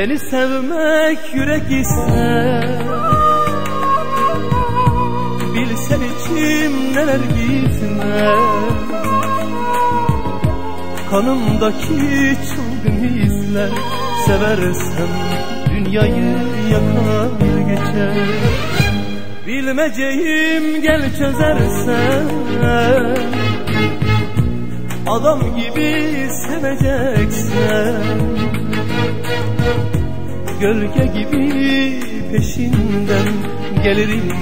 Beni sevmek yürek ister Bilsen içim neler gizler Kanımdaki çılgın hisler Seversem dünyayı yakar geçer. Bilmeceğim gel çözersen Adam gibi seveceksen Gölge gibi peşinden gelirim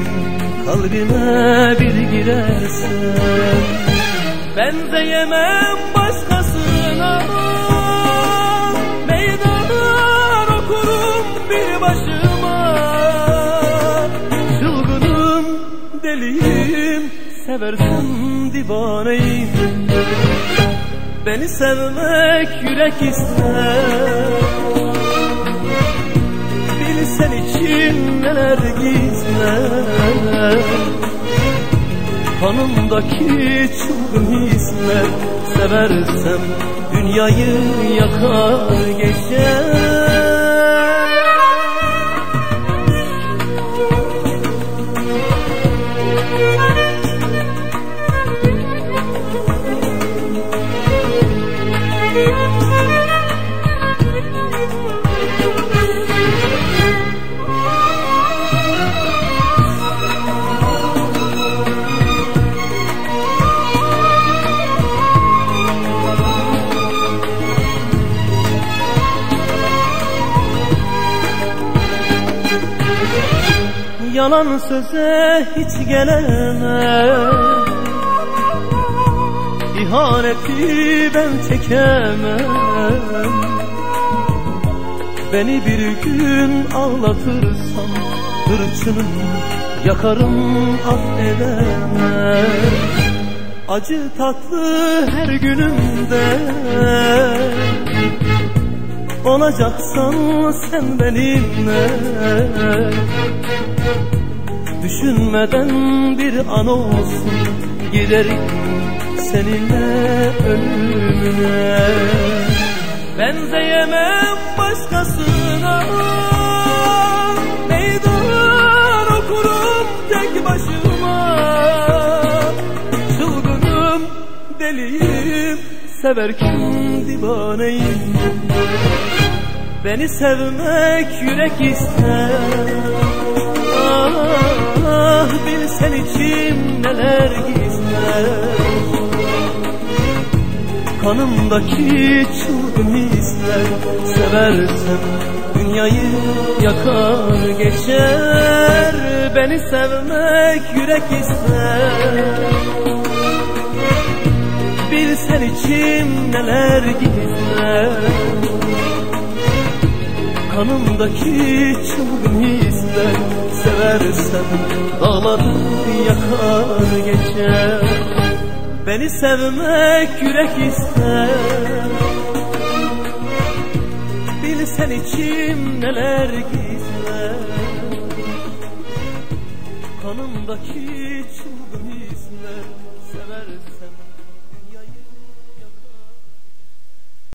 Kalbime bir girersen. Benzeyemem başkasına Meydan okurum bir başıma. Çılgınım, deliyim, seversem divaneyim Beni sevmek yürek ister. Bilsen için neler gizler. Kanımdaki çılgın hisler Seversem dünyayı yakar geçer Yalan söze hiç gelemem İhaneti ben çekemem. Beni bir gün ağlatırsan Hırçınım yakarım affedemem Acı tatlı her günümde. Olacaksan sen benimle. Düşünmeden bir an olsun Giderim seninle ölümüne. Benzeyemem başkasına. Meydan okurum tek başıma. Çılgınım, deliyim, severken divaneyim? Beni sevmek yürek ister. Ah bilsen içim neler gizler Kanımdaki çılgın hisler Seversem dünyayı yakar geçer. Beni sevmek yürek ister. Bilsen içim neler gizler Kanımdaki çılgın hisler Seversen dağları yakar geçer Beni sevmek yürek ister. Bilsen içim neler gizler Kanımdaki çılgın hisler Seversen